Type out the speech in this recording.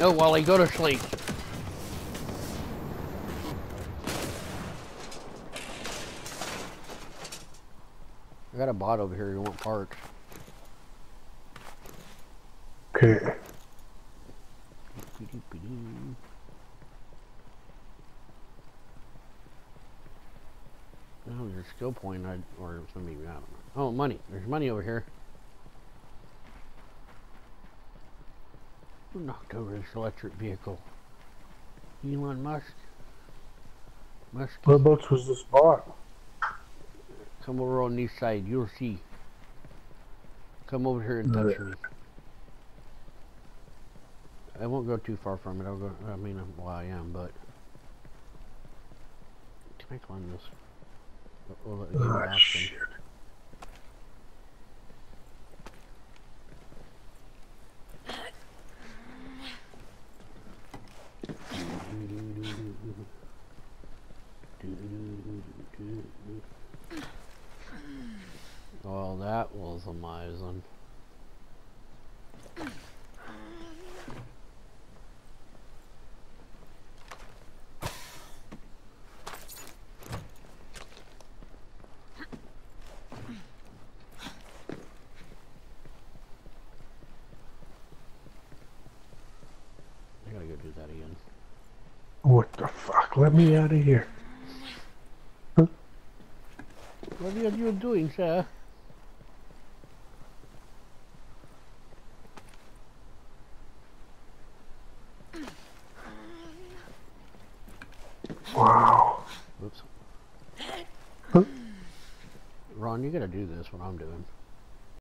No, WALL-E, go to sleep. I got a bot over here. You want parts? Okay. Oh, your skill point, I, or something, I don't know. Oh, money. There's money over here. Who knocked over this electric vehicle? Elon Musk? Musk? Whereabouts was this spot? Come over on this side, you'll see. Come over here and touch me. I won't go too far from it. I'll go. I mean, well, I am, but can I climb this? Will it give me an Ah, option? shit. Well, that was amazing. I gotta go do that again. What the fuck? Let me out of here. What are you doing, sir? Wow. Oops. Ron, you gotta do this what I'm doing.